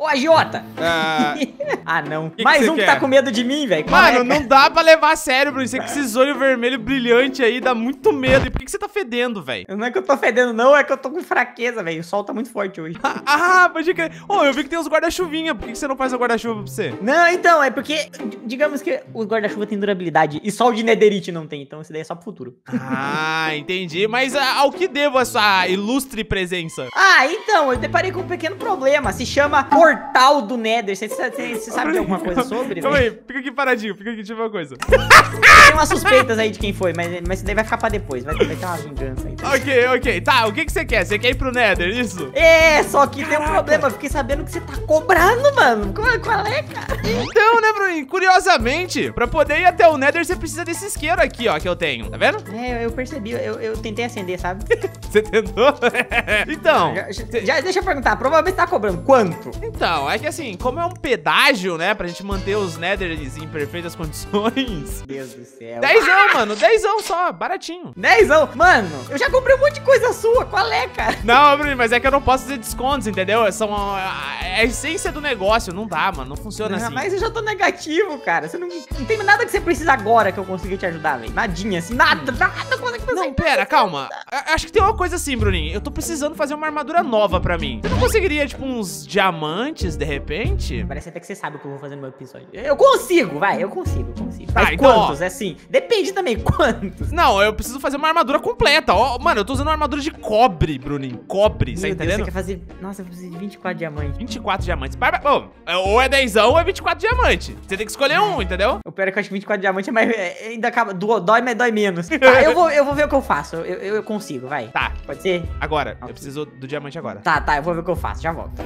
Ô, agiota! Ah, ah, não. que Mais você um que quer? tá com medo de mim, velho. Mano, Caraca. não dá pra levar a sério, Bruno. Você com esses olhos vermelhos brilhantes aí dá muito medo. E por que, que você tá fedendo, velho? Não é que eu tô fedendo, não, é que eu tô com fraqueza, velho. O sol tá muito forte hoje. Ah, pode crer. Ô, eu vi que tem uns guarda-chuvinha. Por que, que você não faz o guarda-chuva pra você? Não, então, é porque, digamos que o guarda-chuva tem durabilidade e o de Netherite não tem, então isso daí é só pro futuro. Ah, entendi. Mas ah, ao que devo essa ilustre presença? Ah, então, eu deparei com um pequeno problema. Se chama Portal do Nether. Você sabe de alguma coisa sobre? Calma velho? aí, fica aqui paradinho, fica aqui, deixa eu ver uma coisa. Tem umas suspeitas aí de quem foi, mas, mas isso daí vai ficar pra depois. Vai, vai ter uma vingança aí. Ok, ok. Tá, o que, que você quer? Você quer ir pro Nether, isso? É, só que tem um problema. Fiquei sabendo que você tá cobrando, mano. Qual, qual é, cara? Então, né, Bruninho? Curiosamente, pra poder ir até o Nether, você precisa desse isqueiro aqui, ó, que eu tenho. Tá vendo? É, eu percebi. Eu, eu tentei acender, sabe? Você tentou? então, Já, já- deixa eu perguntar. Provavelmente tá cobrando quanto? Então, é que assim, como é um pedágio, né, pra gente manter os Nethers em perfeitas condições. Deus do céu. Dezão, mano, dezão só, baratinho. Dezão. Mano, eu já comprei um monte de coisa sua. Qual é, cara? Não, Bruno, mas é que eu não posso fazer descontos, entendeu? São a, a essência do negócio, não dá, mano, não funciona assim. Mas eu já tô negativo, cara. Você não, não tem nada que você precisa agora que eu consiga te ajudar, velho. Nadinha, assim. Nada, nada. Como é que você Não, pera, calma. Acho que tem uma coisa assim, Bruninho. Eu tô precisando fazer uma armadura nova pra mim. Você não conseguiria, tipo, uns diamantes, de repente? Parece até que você sabe o que eu vou fazer no meu episódio. Eu consigo, vai, eu consigo, consigo. Tá, Mas então, quantos? É assim. Depende também, quantos? Não, eu preciso fazer uma armadura completa. Ó, mano, eu tô usando uma armadura de cobre, Bruninho. Cobre, tá Meu Deus, você entendendo? quer fazer. Nossa, eu preciso de 24 diamantes. 24 diamantes. Bom, é- ou é 10 ou é 24 diamantes. Você tem que escolher um, entendeu? O pior é que eu acho que 24 diamantes é mais. é, ainda acaba. Dói, mas dói menos. Tá, eu vou, eu vou ver o que eu faço. Eu, eu, eu consigo, vai. Tá, Pode ser? agora. Eu Ok. preciso do diamante agora. Tá, tá, eu vou ver o que eu faço. Já volto.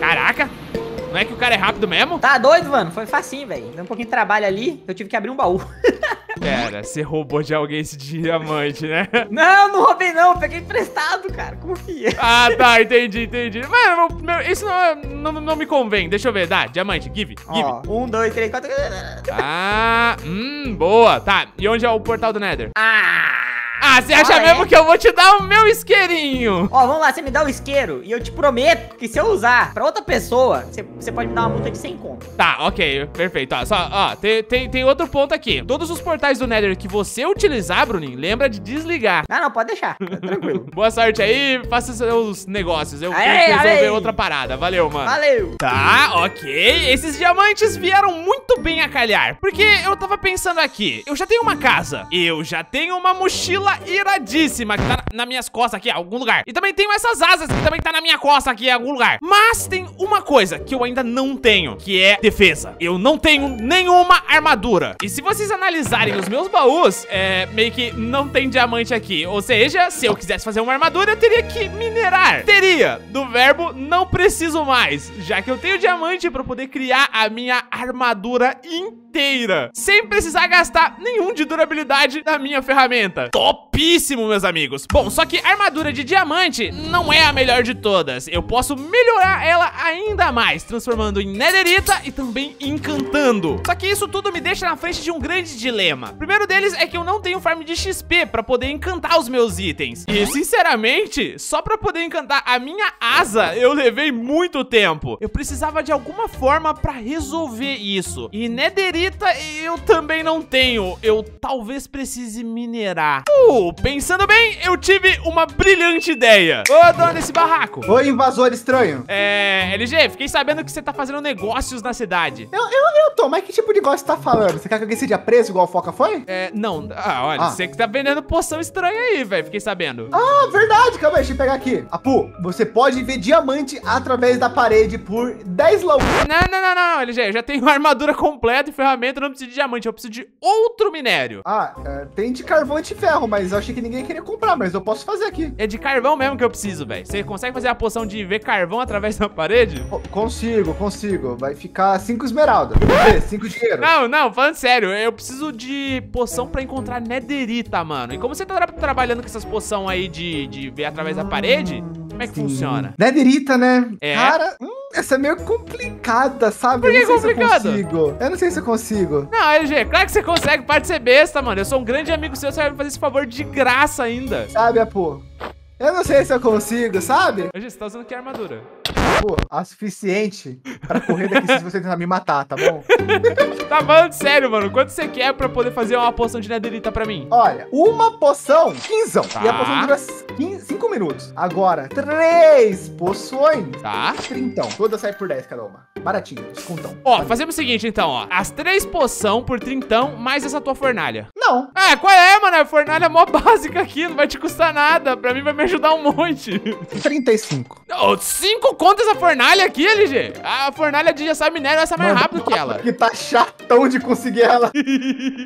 Caraca! Não é que o cara é rápido mesmo? Tá doido, mano? Foi facinho, velho. Deu um pouquinho de trabalho ali. Eu tive que abrir um baú. Pera, você roubou de alguém esse diamante, né? não, não roubei, não. Eu peguei emprestado, cara. Confia. Ah, tá, entendi, entendi. Mano, meu- isso não, é- não, não me convém. Deixa eu ver. Dá, diamante, give, give. Ó, um, dois, três, quatro. Ah, hum, boa. Tá, e onde é o portal do Nether? Ah! Ah, você acha Ah, é? mesmo que eu vou te dar o meu isqueirinho? Ó, vamos lá, você me dá o isqueiro e eu te prometo que se eu usar pra outra pessoa, você, você pode me dar uma multa de 100 conto. Tá, ok, perfeito. Ó, só, ó, tem, tem, tem outro ponto aqui. Todos os portais do Nether que você utilizar, Bruninho, lembra de desligar. Ah, não, pode deixar. Tá Tranquilo. Boa sorte aí, faça seus negócios. Eu Aê, tenho que resolver aê. outra parada. Valeu, mano. Valeu. Tá, ok. Esses diamantes vieram muito bem a calhar. Porque eu tava pensando aqui, eu já tenho uma casa, eu já tenho uma mochila iradíssima que tá na- nas minhas costas aqui, em algum lugar. E também tenho essas asas que também tá na minha costa aqui, em algum lugar. Mas tem uma coisa que eu ainda não tenho, que é defesa. Eu não tenho nenhuma armadura. E se vocês analisarem os meus baús, é meio que não tem diamante aqui. Ou seja, se eu quisesse fazer uma armadura, eu teria que minerar. Teria, do verbo não preciso mais, já que eu tenho diamante pra poder criar a minha armadura inteira, sem precisar gastar nenhum de durabilidade na minha ferramenta. Topíssimo, meus amigos. Bom, só que a armadura de diamante não é a melhor de todas. Eu posso melhorar ela ainda mais, transformando em netherita e também encantando. Só que isso tudo me deixa na frente de um grande dilema. O primeiro deles é que eu não tenho farm de XP pra poder encantar os meus itens. E, sinceramente, só pra poder encantar a minha asa, eu levei muito tempo. Eu precisava de alguma forma pra resolver isso. E netherita eu também não tenho. Eu talvez precise minerar. Uh, pensando bem, eu tive uma brilhante ideia. Ô, dono desse barraco. Oi, invasor estranho. É, LG, fiquei sabendo que você tá fazendo negócios na cidade. Eu, eu, eu tô, mas que tipo de negócio você tá falando? Você quer que alguém seja preso igual o Foca foi? É, não, ah, olha, Ah. você que tá vendendo poção estranha aí, velho, fiquei sabendo. Ah, verdade, calma aí, deixa eu pegar aqui. Apu, você pode ver diamante através da parede por 10 lão. Não, não, não, não, LG, eu já tenho armadura completa e ferramenta, eu não preciso de diamante, eu preciso de outro minério. Ah, é, tem de carvão e de ferro, mas eu achei que ninguém queria comprar, mas eu posso fazer aqui. É de carvão mesmo que eu preciso, velho. Você consegue fazer a poção de ver carvão através da parede? Co- Consigo, consigo. Vai ficar 5 esmeraldas. 5 dinheiro. Não, não, falando sério, eu preciso de poção pra encontrar nederita, mano. E como você tá tra- trabalhando com essas poção aí de, de ver através da parede, como é que Sim. funciona? Nederita, né? É? Cara, hum, essa é meio complicada, sabe? Por que eu não sei complicado? se eu consigo. Eu não sei se eu consigo. Não, LG, claro que você consegue, para de ser besta, mano. Eu sou um grande amigo seu, você vai me fazer esse favor de graça ainda. Sabe, Apu? Eu não sei se eu consigo, sabe? Hoje você tá usando que armadura? Pô, a suficiente pra correr daqui se você tentar me matar, tá bom? Tá falando sério, mano. Quanto você quer pra poder fazer uma poção de netherita pra mim? Olha, uma poção, 15. E a Tá. poção dura 5 minutos. Agora, três poções, Tá. 30. Todas saem por 10 cada uma. Baratinho, descontão. Ó, fazemos o seguinte, então, ó. As três poção por trintão, mais essa tua fornalha. Não, Ah, qual é, mano? A fornalha é mó básica aqui, não vai te custar nada. Pra mim vai me ajudar um monte. 35. Ô, cinco contas a fornalha aqui, LG. A fornalha de já minério vai ser mais Mano, rápido que ela. Que tá chatão de conseguir ela.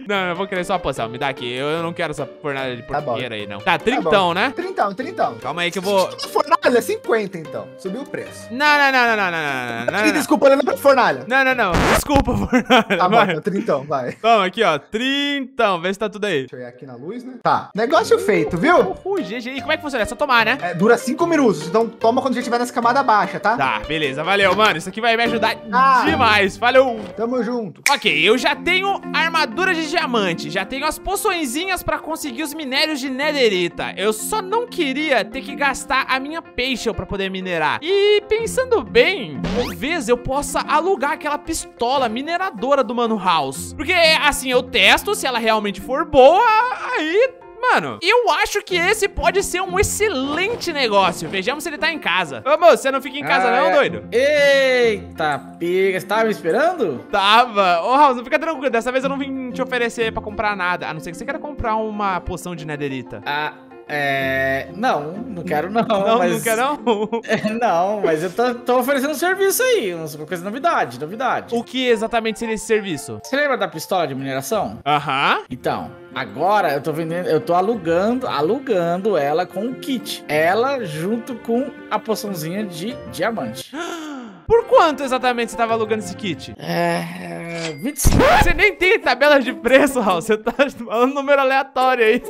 Não, eu vou querer só a poção. Me dá aqui. Eu, não quero essa fornalha de Tá porqueira aí, não. Tá, Tá trintão, bom. né? 30, 30. Calma aí que eu vou... Fornalha, 50 então. Subiu o preço. Não, não, não, não, não, não, não, não, não, desculpa, olhando pra fornalha. Não, não, não. Desculpa, fornalha. Tá bom, vai. então, 30, vai. Toma aqui, ó. Trintão. Vê se tá tudo aí. Deixa eu ir aqui na luz, né? Tá, negócio feito, viu? Uhul, GG. E como é que funciona? É só tomar, né? É, dura 5 minutos, então toma quando a gente estiver nessa camada baixa, tá? Tá, beleza. Valeu, mano. Isso aqui vai me ajudar Ah. demais. Valeu. Tamo junto. Ok, eu já tenho armadura de diamante, já tenho as poçõezinhas pra conseguir os minérios de netherita. Eu só não queria ter que gastar a minha peixe pra poder minerar. E pensando bem, talvez eu possa alugar aquela pistola mineradora do Mano House. Porque assim, eu testo, se ela realmente for boa, aí Mano, eu acho que esse pode ser um excelente negócio. Vejamos se ele tá em casa. Ô, moço, você não fica em casa Ah, não, é. doido? Eita, pega. Você tava me esperando? Tava. Ô, House, não fica tranquilo. Dessa vez eu não vim te oferecer pra comprar nada. A não ser que você queira comprar uma poção de netherita. Ah, é. Não, não quero não. não, mas... não quer não? Não, mas eu tô, tô oferecendo um serviço aí. Uma coisa novidade, novidade. o que exatamente seria esse serviço? Você lembra da pistola de mineração? Aham. Então, agora eu tô vendendo, eu tô alugando, alugando ela com o kit. Ela junto com a poçãozinha de diamante. Por quanto exatamente você tava alugando esse kit? É. 25. Você nem tem tabela de preço, House. Você tá falando número aleatório aí.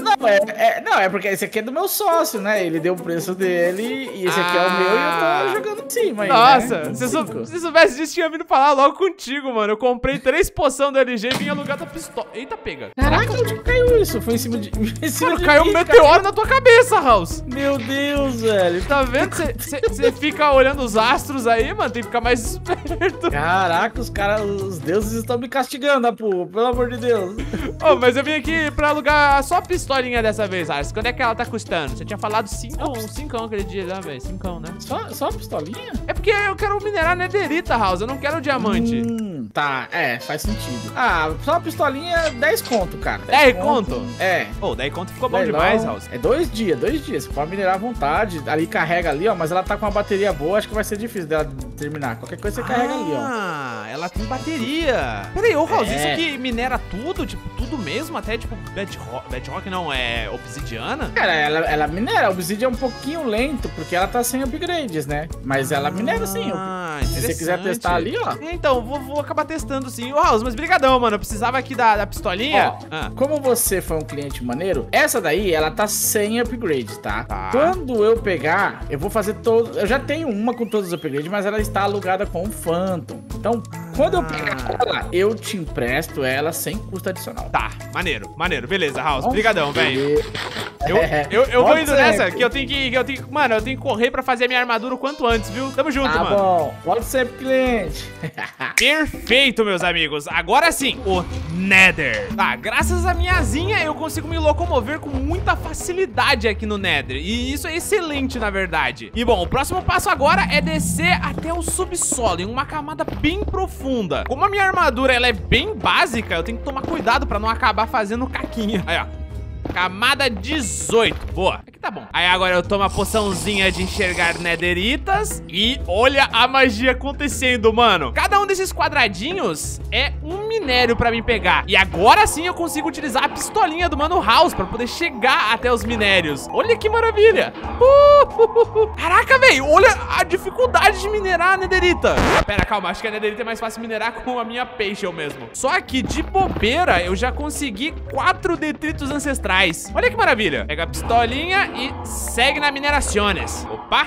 Não, é, é- não, é porque esse aqui é do meu sócio, né? Ele deu o preço dele e esse aqui é o meu e Ah. eu tô jogando em cima aí. Nossa, né? se, sou, 25. se soubesse disso, tinha vindo falar logo contigo, mano. Eu comprei três poção do LG e vim alugar tua pistola. Eita, pega. Caraca, onde que caiu isso? Foi em cima de. Em cima Mano, de caiu um mim, meteoro na tua cabeça, House. Meu Deus, velho. Tá vendo? Você fica olhando os astros aí, mano. Tem que ficar mais esperto. Caraca, os caras, os deuses estão me castigando, Apu, pelo amor de Deus. Ô, mas eu vim aqui pra alugar só a pistolinha dessa vez, Ars. Quando é que ela tá custando? Você tinha falado 5, 5 aquele dia lá, velho. 5, né? Só, só a pistolinha? É porque eu quero minerar netherita, House. Eu não quero diamante. Hum, tá, é, faz sentido. Ah, só a pistolinha, 10 conto, cara. 10 conto? É. Pô, daí conta ficou bom Leilão. demais, House. É dois dias, dois dias. Você pode minerar à vontade. Ali carrega ali, ó. Mas ela tá com uma bateria boa, acho que vai ser difícil dela terminar. Qualquer coisa você carrega ali, ó. Ah, ela tem bateria. Peraí, ô House, É. isso aqui minera tudo? Tipo, tudo mesmo? Até tipo bedrock, bedrock não, é obsidiana? Cara, ela, ela minera. Obsidian é um pouquinho lento, porque ela tá sem upgrades, né? Mas ela minera sim. Ah, Se você quiser testar ali, ó. Então, vou, vou acabar testando sim. Ô, House, mas brigadão, mano. Eu precisava aqui da, da pistolinha. Ó, Ah. Como você foi um cliente maneiro, essa daí, ela tá sem upgrade, tá? Tá. Quando eu pegar, eu vou fazer todo... Eu já tenho uma com todos os upgrades, mas ela está alugada com o Phantom. Então, quando eu pegar Ah. ela, eu te empresto ela sem custo adicional. Tá, maneiro, maneiro. Beleza, House. Brigadão, velho. Eu, É, eu, eu vou indo ser. nessa, que eu tenho que, que eu tenho, mano, eu tenho que correr pra fazer a minha armadura o quanto antes, viu? Tamo junto, Tá mano. bom, pode ser cliente. Perfeito, meus amigos. Agora sim, o Nether. Tá, graças à minhazinha eu consigo me locomover com muita facilidade aqui no Nether. E isso é excelente, na verdade. E bom, o próximo passo agora é descer até o subsolo, em uma camada bem profunda. Como a minha armadura ela é bem básica, eu tenho que tomar cuidado pra não acabar fazendo caquinha. Aí, ó. Camada 18. Boa. Aqui tá bom. Aí agora eu tomo a poçãozinha de enxergar nederitas. E olha a magia acontecendo, mano. Cada um desses quadradinhos é um minério pra mim pegar. E agora sim eu consigo utilizar a pistolinha do Mano House pra poder chegar até os minérios. Olha que maravilha. Uh. Caraca, velho. Olha a dificuldade de minerar a nederita. Pera, calma. Acho que a nederita é mais fácil minerar com a minha peixe eu mesmo. Só que de bobeira eu já consegui quatro detritos ancestrais. Olha que maravilha. Pega a pistolinha e segue na minerações. Opa.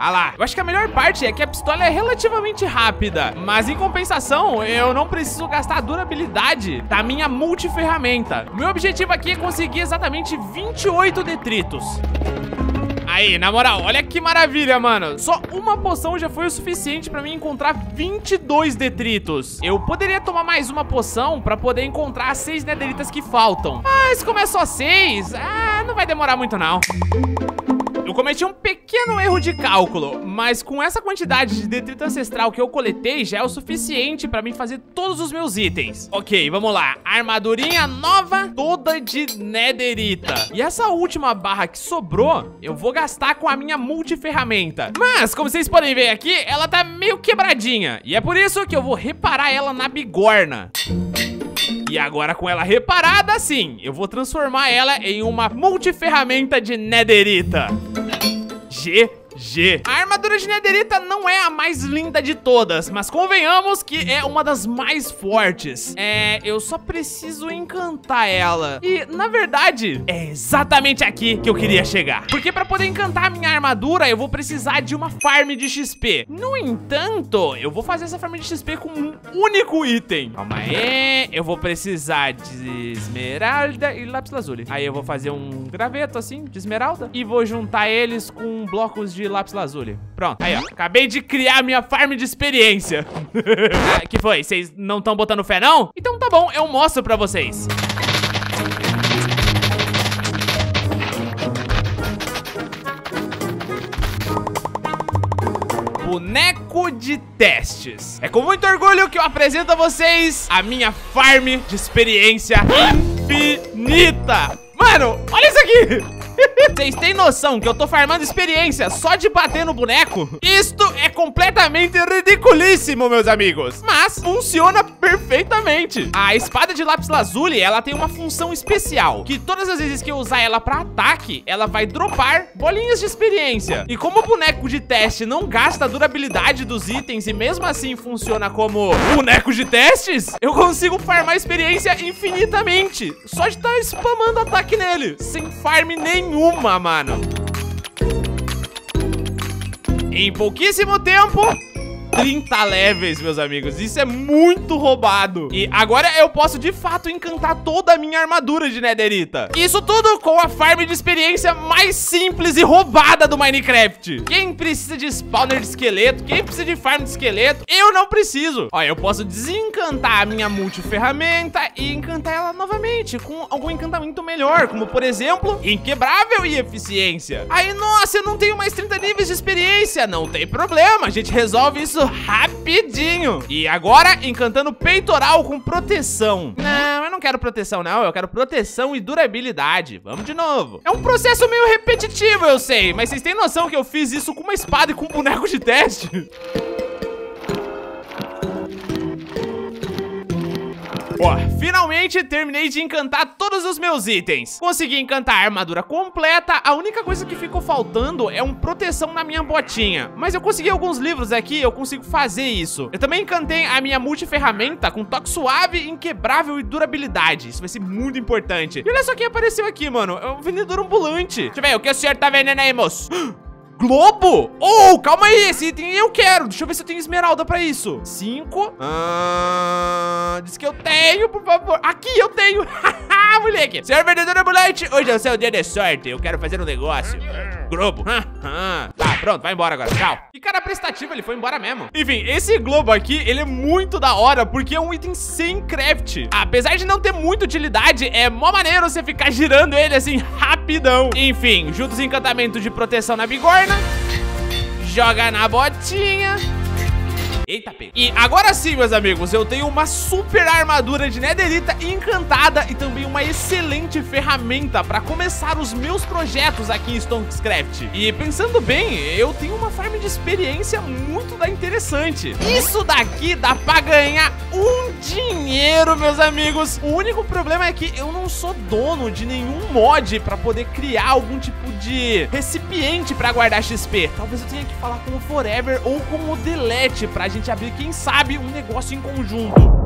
Ah lá. Eu acho que a melhor parte é que a pistola é relativamente rápida. Mas em compensação, eu não preciso gastar a durabilidade da minha multiferramenta. Meu objetivo aqui é conseguir exatamente 28 detritos. Aí, na moral, olha que maravilha, mano. Só uma poção já foi o suficiente pra mim encontrar 22 detritos. Eu poderia tomar mais uma poção pra poder encontrar as 6 nederitas que faltam. Mas como é só 6, ah, não vai demorar muito não. Eu cometi um pequeno erro de cálculo, mas com essa quantidade de detrito ancestral que eu coletei, já é o suficiente pra mim fazer todos os meus itens. Ok, vamos lá. Armadurinha nova, toda de netherita. E essa última barra que sobrou, eu vou gastar com a minha multiferramenta. Mas, como vocês podem ver aqui, ela tá meio quebradinha. E é por isso que eu vou reparar ela na bigorna. E agora com ela reparada, sim, eu vou transformar ela em uma multiferramenta de netherita. G G. A armadura de Netherita não é a mais linda de todas, mas convenhamos que é uma das mais fortes. É, eu só preciso encantar ela. E, na verdade, é exatamente aqui que eu queria chegar. Porque pra poder encantar a minha armadura, eu vou precisar de uma farm de XP. No entanto, eu vou fazer essa farm de XP com um único item. Calma aí, eu vou precisar de esmeralda e lápis lazuli. Aí eu vou fazer um graveto assim, de esmeralda, e vou juntar eles com blocos de lápis lazuli. Pronto, aí ó, acabei de criar minha farm de experiência. ah, que foi? Vocês não estão botando fé não? Então tá bom, eu mostro pra vocês. boneco de testes. É com muito orgulho que eu apresento a vocês a minha farm de experiência infinita. Mano, olha isso aqui! Vocês têm noção que eu tô farmando experiência só de bater no boneco? Isto é completamente ridiculíssimo, meus amigos. Mas funciona perfeitamente. A espada de lápis lazuli, ela tem uma função especial. Que todas as vezes que eu usar ela pra ataque, ela vai dropar bolinhas de experiência. E como o boneco de teste não gasta a durabilidade dos itens e mesmo assim funciona como boneco de testes, eu consigo farmar experiência infinitamente. Só de estar tá spamando ataque nele, sem farm nenhum nenhuma, mano. Em pouquíssimo tempo, 30 levels, meus amigos. Isso é muito roubado. E agora eu posso, de fato, encantar toda a minha armadura de netherita. Isso tudo com a farm de experiência mais simples e roubada do Minecraft. Quem precisa de spawner de esqueleto? Quem precisa de farm de esqueleto? Eu não preciso. Olha, eu posso desencantar a minha multiferramenta e encantar ela novamente com algum encantamento melhor, como, por exemplo, inquebrável e eficiência. Aí, nossa, eu não tenho mais 30 níveis de experiência. Não tem problema, a gente resolve isso rapidinho. E agora, encantando peitoral com proteção. Não, eu não quero proteção, não. Eu quero proteção e durabilidade. Vamos de novo. É um processo meio repetitivo, eu sei. Mas vocês têm noção que eu fiz isso com uma espada e com um boneco de teste? Ó, finalmente terminei de encantar todos os meus itens. Consegui encantar a armadura completa. A única coisa que ficou faltando é um proteção na minha botinha. Mas eu consegui alguns livros aqui, eu consigo fazer isso. Eu também encantei a minha multiferramenta com toque suave, inquebrável e durabilidade. Isso vai ser muito importante. E olha só quem apareceu aqui, mano. É um vendedor ambulante. Deixa eu ver, o que o senhor tá vendendo aí, moço? Globo? Oh, calma aí, esse item eu quero. Deixa eu ver se eu tenho esmeralda pra isso. Cinco. Ah, diz que eu tenho, por favor. Aqui eu tenho. Haha, moleque. Senhor vendedor ambulante, hoje é o seu dia de sorte. Eu quero fazer um negócio. Globo. tá, pronto, vai embora agora. Tchau. Que cara prestativo, ele foi embora mesmo. Enfim, esse globo aqui, ele é muito da hora porque é um item sem craft. Apesar de não ter muita utilidade, é mó maneiro você ficar girando ele assim rapidão. Enfim, junta os encantamentos de proteção na bigorna. Joga na botinha. Eita, pega. E agora sim, meus amigos, eu tenho uma super armadura de netherita encantada e também uma excelente ferramenta para começar os meus projetos aqui em Stonkscraft. E pensando bem, eu tenho uma farm de experiência muito da interessante. Isso daqui dá pra ganhar um dinheiro, meus amigos. O único problema é que eu não sou dono de nenhum mod para poder criar algum tipo de recipiente para guardar XP. Talvez eu tenha que falar com o Forever ou com o Delete pra gente gente abrir, quem sabe, um negócio em conjunto.